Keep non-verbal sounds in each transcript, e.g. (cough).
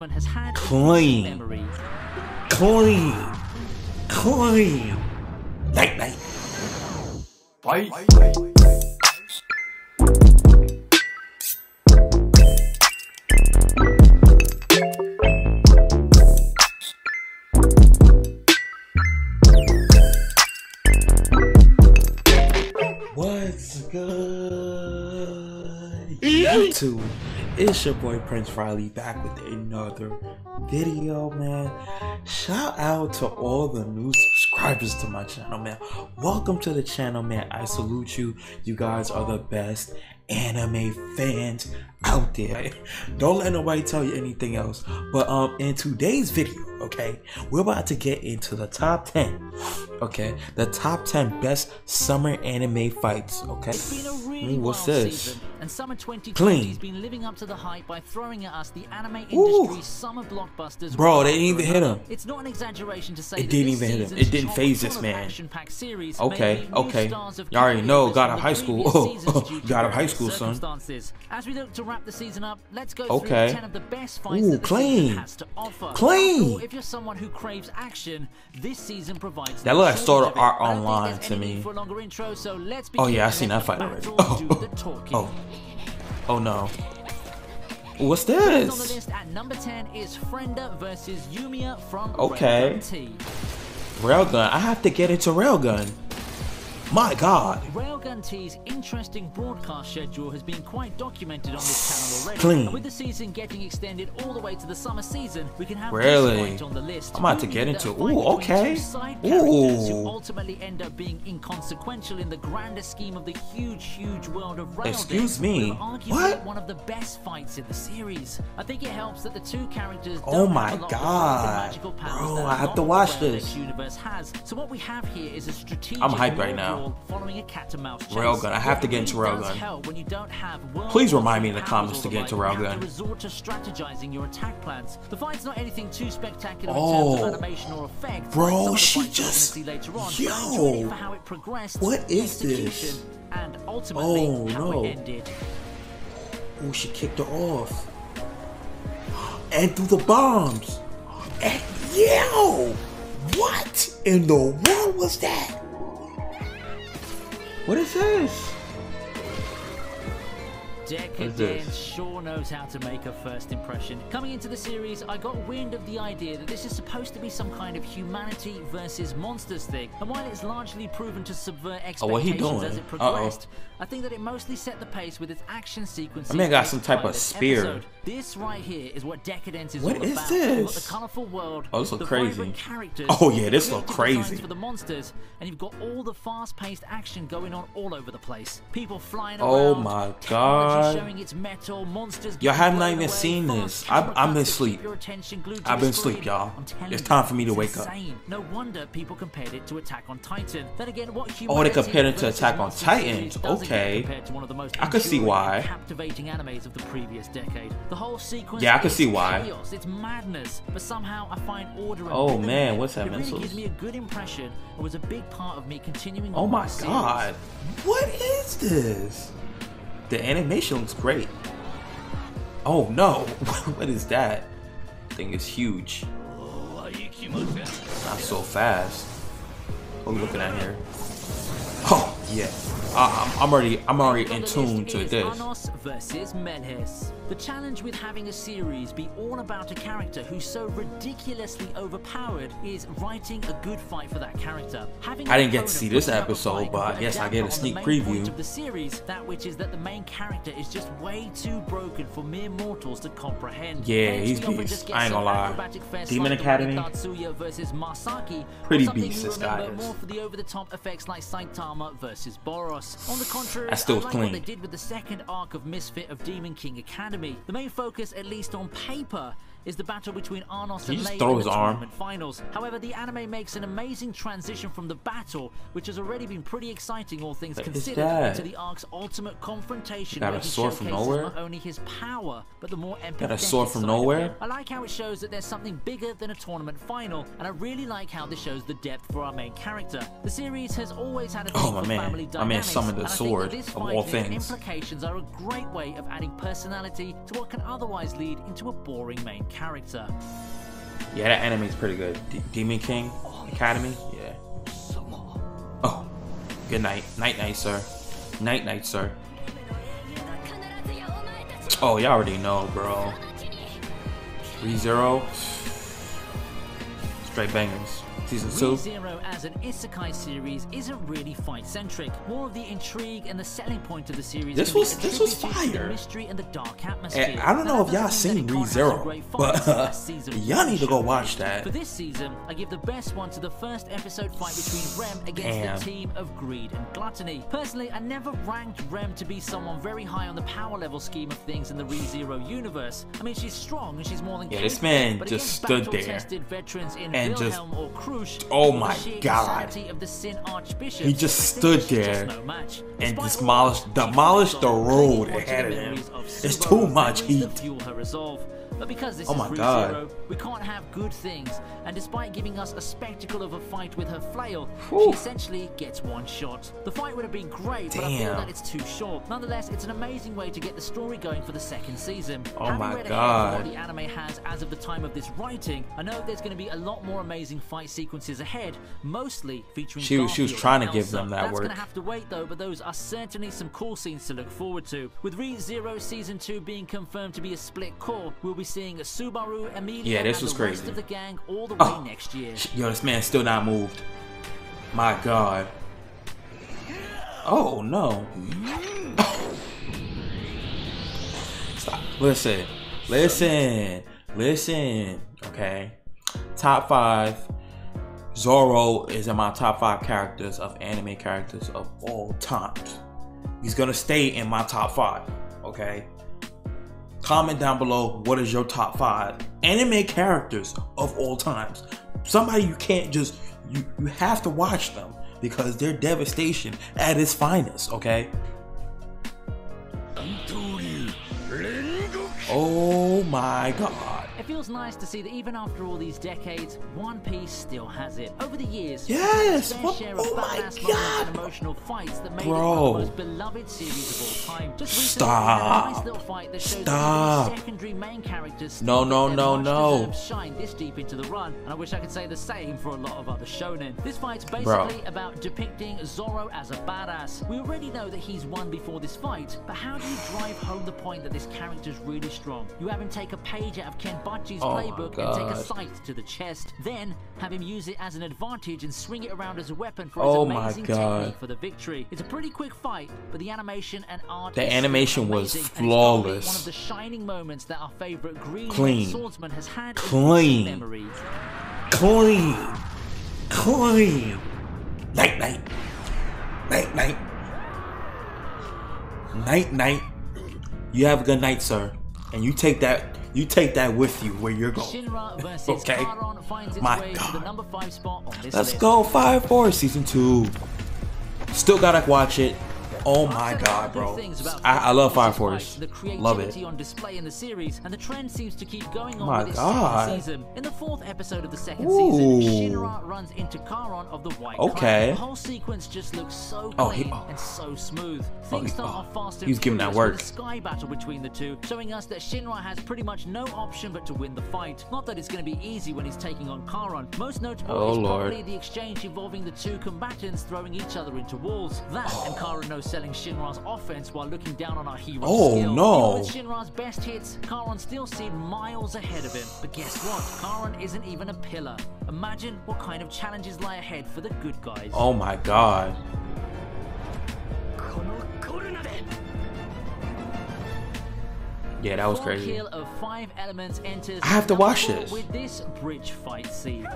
has had a Clean. memory. Clean. Clean. Night night. Fight. What's good? YouTube. It's your boy Prince Riley back with another video, man. Shout out to all the new subscribers to my channel, man. Welcome to the channel, man. I salute you. You guys are the best anime fans out there. Don't let nobody tell you anything else. But um in today's video, okay, we're about to get into the top 10. Okay, the top 10 best summer anime fights, okay? It's been a really what's this? season, and summer 2020 Clean. has been living up to the hype by throwing at us the anime Ooh. summer blockbusters. Bro, they didn't even hit him. It's not an exaggeration to say It didn't even hit him. It didn't phase this man. series Okay, may be new okay. You already know, God of High School. Oh, (laughs) seasons due to God of High School, son. As we look to wrap the season up, let's go Okay. through 10 of the best fights Ooh, that clean. has to offer. Clean. All, if you're someone who craves action, this season provides That no look like Sword of. Art I don't think Online to me. for a longer intro, so Oh, yeah, I and seen that fight already. Oh, oh, oh. Oh no. What's First on the this? list at number 10 is Frenda versus Yumiya from Okay. Railgun Railgun. I have to get into Railgun. My god. Railgun T's interesting broadcast schedule has been quite documented on this channel already. Clean. And with the season getting extended all the way to the summer season, we can have Really? this on the list. I'm about to get into- ooh, okay. two side characters who Ooh. ultimately end up being inconsequential in the grander scheme of the huge, huge world of Railgun. Excuse me, what? One of the best fights in the series. I think it helps that the two characters Oh my have a lot of God. the magical powers Bro, I have to watch this. universe has. So what we have here is a strategic I'm hyped right war now. following a cat and mouse chase. Railgun. I have to get into Railgun. when you don't have Please remind me in the comments to get into. Railgun. resort to strategizing your attack plans. The fight's not anything too spectacular in Oh. terms of oh. animation or effects. Bro, like some of the she fights we're gonna just- on. Yo. but I enjoyed it for how it progressed. What is this? And ultimately, Oh, no. Oh, she kicked her off. And threw the bombs. And yo! What in the world was that? What is this? Deca-Dence sure knows how to make a first impression. Coming into the series, I got wind of the idea that this is supposed to be some kind of humanity versus monsters thing. And while it's largely proven to subvert Oh, expectations doing? as it progressed, I think that it mostly set the pace with its action sequences. man got some type of spear. episode. This right here is what Deca-Dence is What all is about. Got this? the colorful world, Oh, this look crazy. characters, Oh, yeah, this look crazy. For the monsters, and you've got all the fast-paced action going on all over the place. People flying Oh my technology God. showing its metal, monsters Y'all have not even seen this. I've- I've been asleep. keep your attention glued to I've been asleep, y'all. It's time for me to wake up. No wonder people compared it to Attack on Titan. Then again, what Oh, they compared it to Attack on Titan. series doesn't get Okay. compared to one of the most I could see why. Captivating animes of the previous decade. The whole sequence. Yeah, I could see why. Chaos. It's madness, but somehow I find order. Oh, man, what's that, It really gives me a good impression. It was a big part of me continuing. Oh my with the series. god. What is this? The animation looks great. Oh no. (laughs) what is that? Thing is huge. Not so fast. What are we looking at here? Oh yeah. I, I'm, I'm already I'm already in tune to this. Anos versus Melheis. The challenge with having a series be all about a character who's so ridiculously overpowered is writing a good fight for that character. Having I didn't get to see this putting up a episode, but I guess I get a sneak preview. of the series, that which is that the main character is just way too broken for mere mortals to comprehend. Yeah, he's beast. I ain't gonna lie. Demon like the one in Academy? Katsuya versus Masaki, Pretty beast, this guy is. more for the over-the-top effects like Saitama versus Boros. On the contrary, That still I like clean. what they did with the second arc of Misfit of Demon King Academy. The main focus, at least on paper, is the battle between Anos He and Lei in the arm. tournament finals. However, the anime makes an amazing transition from the battle, which has already been pretty exciting, all things What considered, to the arc's ultimate confrontation, Got where a he sword from showcases nowhere? not only his power, but the more epic Got a sword from nowhere? I like how it shows that there's something bigger than a tournament final, and I really like how this shows the depth for our main character. The series has always had a Oh, my man. family My man dynamics, summoned the and I think sword this of all things. implications are a great way of adding personality to what can otherwise lead into a boring main character. Yeah, that anime's pretty good. D Demon King oh, Academy. Yeah. Oh, good night, night, night, sir. Night, night, sir. Oh, y'all already know, bro. ReZero. (sighs) Straight bangers. Season 2. ReZero as an isekai series isn't really fight centric. More of the intrigue and the selling point of the series. This was- this was fire. mystery and the dark atmosphere. And I don't know Now, if y'all seen that it can't have some ReZero, but uh, (laughs) y'all need to go watch that. For this season, I give the best one to the first episode fight between Rem against Damn. the team of Greed and Gluttony. Personally, I never ranked Rem to be someone very high on the power level scheme of things in the ReZero universe. I mean, she's strong and she's more than Yeah, this man just stood there veterans in and just- Wilhelm or Crusch, Oh my God. Of the Sin Archbishop, He just stood there just no and demolished- all that, she demolished the road ahead of him. It's too much heat. Fuel her resolve. But because this Oh is ReZero, God. we can't have good things. And despite giving us a spectacle of a fight with her flail, Whew. she essentially gets one shot. The fight would have been great, but I feel that it's too short. Nonetheless, it's an amazing way to get the story going for the second season. Oh Having my read ahead of God. what the anime has as of the time of this writing, I know there's going to be a lot more amazing fight sequences ahead, mostly featuring She was- she was trying to and give them that word. That's work. gonna have to wait though, but those are certainly some cool scenes to look forward to. With ReZero Season 2 being confirmed to be a split cour, we'll be seeing a Subaru, Emilia, Yeah, this was crazy. the gang all the oh, way Oh. next year. Yo, this man's still not moved. My God. Oh no. Stop. Listen. Listen. Listen. Okay. Top five. Zoro is in my top five characters of anime characters of all times. He's gonna stay in my top five. Okay. Comment down below what is your top five anime characters of all times. Somebody you can't just you you have to watch them because they're devastation at its finest. Okay. Oh my god. It feels nice to see that even after all these decades, One Piece still has it. Over the years, Yes, what- oh share oh my badass moments God. and emotional fights that made Bro. it the most beloved series of all time. Just recently, we a nice little fight that shows Stop. that secondary main characters No, no, no, no. shine this deep into the run, and I wish I could say the same for a lot of other shonen. This fight's basically about depicting Zoro as a badass. We already know that he's won before this fight, but how do you drive home the point that this character's really strong? You have him take a page out of Ken Buchi's Oh my playbook and take a God. scythe to the chest, then have him use it as an advantage and swing it around as a weapon for Oh his my amazing technique for the victory. It's a pretty quick fight, but the animation and art The animation was amazing, and it's probably flawless. One of the shining moments that our favorite green Clean. swordsman has had in Clean. memory. Clean. Clean. Night night. Night night. Night night. You have a good night, sir. And you take that you take that with you where you're going. (laughs) Okay. Karon finds its My God. the number five spot on this Let's list. go five four season two. Still gotta watch it. Oh my I've said a lot god, bro. I, I love Fire Force Force. Fight, The Love it. on display in the series, and the trend seems to keep going on My with God. season. In the fourth episode of the second Ooh. season, Shinra runs into Karon of the White. Okay. The whole sequence just looks so Oh, he- clean oh. and so smooth. Oh, Things he- start oh. off fast and He giving that work. with a sky battle between the two, showing us that Shinra has pretty much no option but to win the fight. Not that it's going to be easy when he's taking on Karon. Most notable Oh, is Lord. probably the exchange involving the two combatants throwing each other into walls. That oh. and Karon no selling Shinra's offense while looking down on our hero's Oh, skill. no. Even with Shinra's best hits, Karon still seemed miles ahead of him. But guess what? Karon isn't even a pillar. Imagine what kind of challenges lie ahead for the good guys. Oh my god. Yeah, that was crazy. kill of five elements enters. I have to watch this. with this bridge fight scene.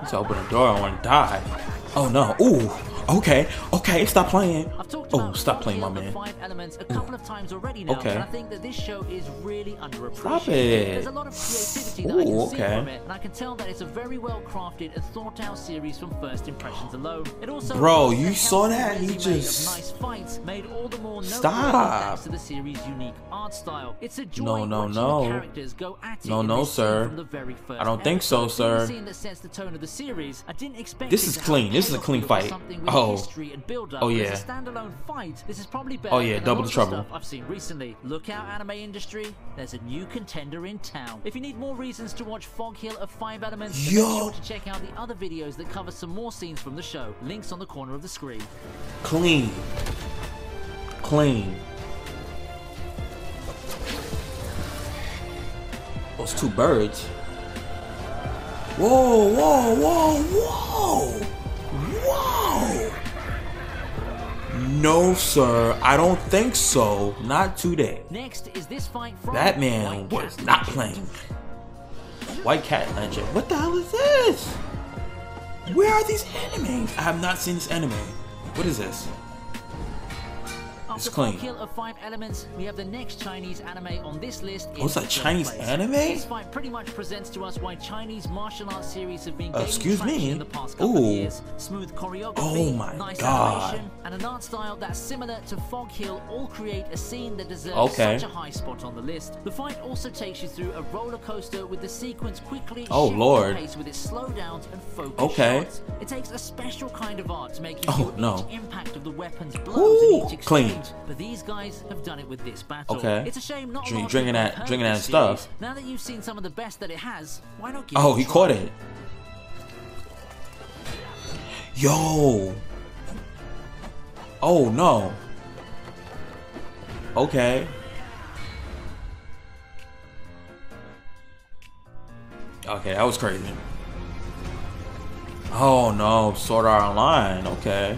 He's open the door. I want to die. Oh no. Ooh. Okay. Okay. Stop playing. Oh, stop playing, my man. Five elements a mm. couple of times already now, Okay. and I think that this show is really underappreciated. Stop it. There's a lot of creativity that I can Ooh, see okay. from it, and I can tell that it's a very well crafted and thought out series from first impressions alone. It also Bro, you saw that? He resume just- nice fights made all the more Stop. thanks to the series' unique art style. It's a joy No, no, no. characters go at it No, no, sir. From the very first I don't think so, sir. scene that sets the tone of the series, I didn't expect This is clean. This is a clean fight. Oh. history and build-up, Oh, yeah. As a standalone fight, this is probably better Oh, yeah, double the trouble. stuff I've seen recently. Look out, anime industry. There's a new contender in town. If you need more reasons to watch Fog Hill of Five Elements, Yo. make sure to check out the other videos that cover some more scenes from the show. Links on the corner of the screen. Clean. Clean. Those two birds. Whoa, whoa, whoa! Whoa! No, sir. I don't think so. Not today. Next is this fight from That man White was Cat not playing. White Cat Legend. What the hell is this? Where are these animes? I have not seen this anime. What is this? After clean. Fog Hill of Five Elements, we have the next Chinese anime on this list. Oh, it's a Chinese place. anime? This fight pretty much presents to us why Chinese martial arts series have been Uh, excuse traction me? in the past couple Ooh. of years. Smooth choreography, Oh my nice God. animation, and an art style that's similar to Fog Hill all create a scene that deserves Okay. such a high spot on the list. The fight also takes you through a roller coaster with the sequence quickly Oh, shifting Lord. pace with its slowdowns and focus Okay. shots. It takes a special kind of art to make you Oh, feel no. impact of the weapon's blows Ooh, in each clean. But these guys have done it with this battle. Okay. It's a shame not Drink- drinking that- drinking that stuff. series. Now that you've seen some of the best that it has, why not give Oh, he caught it. Yo. Oh no. Okay. Okay, that was crazy. Oh no, Sword Art Online. Okay.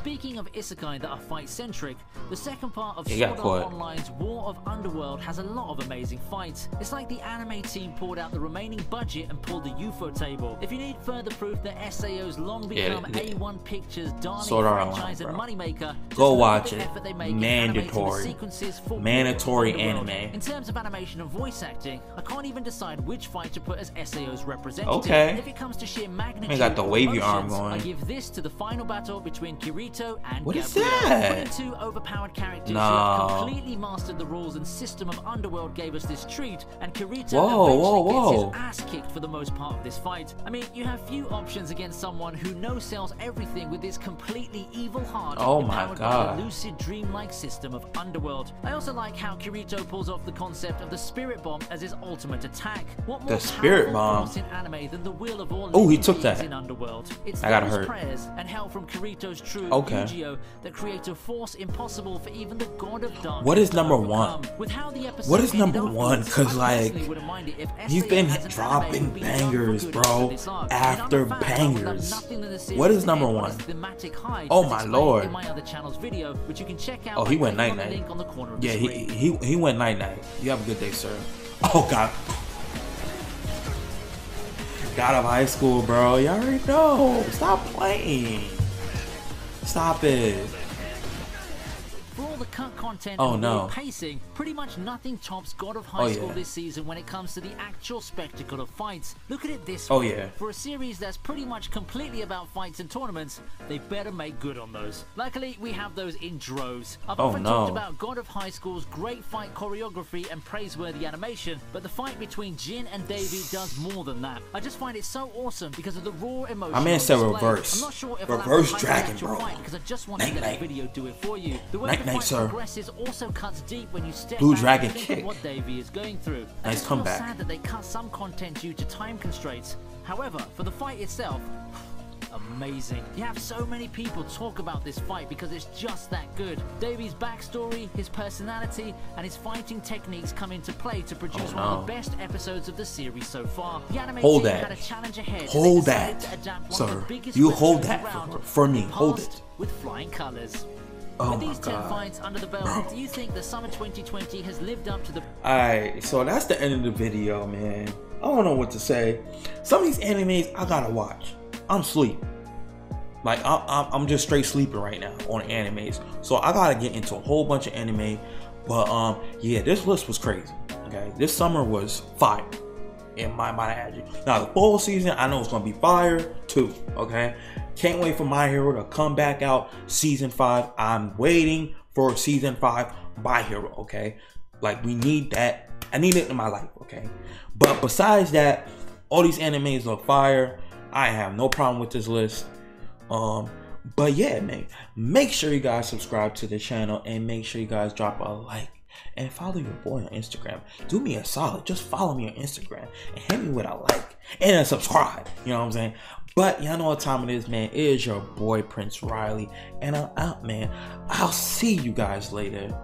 Speaking of isekai that are fight-centric, the second part of Sword Art. Online's War of Underworld has a lot of amazing fights. It's like the anime team poured out the remaining budget and pulled the ufotable. If you need further proof that SAO's long become yeah. A1 Pictures' darling Sword Art Online, franchise and moneymaker, Go watch it. they make in animating the Mandatory. Mandatory anime. In terms of animation and voice acting, I can't even decide which fight to put as SAO's representative. Okay. If it comes to sheer magnitude, got the wavy arm going. I give this to the final battle between Kirito and What is Gabriel. that? When two overpowered characters No. who have completely mastered the rules and system of Underworld gave us this treat, and Kirito Whoa, eventually whoa, gets whoa. his ass kicked for the most part of this fight. I mean, you have few options against someone who no-sells everything with this completely evil heart Oh my God. by the lucid dreamlike system of Underworld. I also like how Kirito pulls off the concept of the Spirit Bomb as his ultimate attack. What more The Spirit powerful Bomb? in anime than the will of all Oh, he took that. in Underworld. It's I gotta those hurt. prayers and help from Kirito's true oh, Okay. Yu-Gi-Oh that create a force impossible for even the god of darkness. What is number one? With how the What is number one? Cause like, personally wouldn't mind it if you've been dropping anime would be done for bangers, bro, after this arc. after And I'm a fan, I would love bangers. nothing in the series What is number one? this thematic high Oh my lord. My other channel's video, which you can check out Oh, he went clicking on the night-night. link on the corner of Yeah, he he he went night night. You have a good day, sir. (laughs) Oh God. God of high school, bro. You all already know. Stop playing. Stop it. The cut content Oh, and no. pacing, pretty much nothing tops God of High Oh, School yeah. this season when it comes to the actual spectacle of fights. Look at it this Oh, way. yeah. For a series that's pretty much completely about fights and tournaments, they better make good on those. Luckily, we have those in droves. I've Oh, often no. talked about God of High School's great fight choreography and praiseworthy animation, but the fight between Jin and Daewi does more than that. I just find it so awesome because of the raw emotion. Man on said reverse. I'm not sure if I'll have Reverse time dragon, bro. Because I just want to Night, let night. the video do it for you. The way Night, the night, sir. progresses also cuts deep when you step Blue dragon kick. what Daewi is going through. Nice comeback. sad that they cut some content due to time constraints. However, for the fight itself, (sighs) amazing. You have so many people talk about this fight because it's just that good. Daewi's backstory, his personality, and his fighting techniques come into play to produce Oh, one of the best episodes of the series so far. The anime Hold team that. had a challenge ahead. Hold that, to adapt one sir. of the biggest You hold that for- for me. Hold it. With flying colors. Oh With these 10 God. fights under the belt, do you think the summer 2020 has lived up to the Alright, so that's the end of the video, man. I don't know what to say. Some of these animes I gotta watch. I'm sleep. Like I, I'm, I'm just straight sleeping right now on animes. So I gotta get into a whole bunch of anime. But um, yeah, this list was crazy. Okay, this summer was fire. In my mind, now the fall season, I know it's gonna be fire too. Okay, can't wait for My Hero to come back out season five. I'm waiting for season five My Hero. Okay, like we need that. I need it in my life. Okay, but besides that, all these animes are fire. I have no problem with this list. Um, But yeah, man, make sure you guys subscribe to the channel and make sure you guys drop a like and follow your boy on Instagram. Do me a solid, just follow me on Instagram and hit me with a like and a subscribe. You know what I'm saying? But y'all know what time it is, man. It is your boy Prince Riley, and I'm out, man. I'll see you guys later.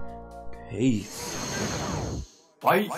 Peace. Bye.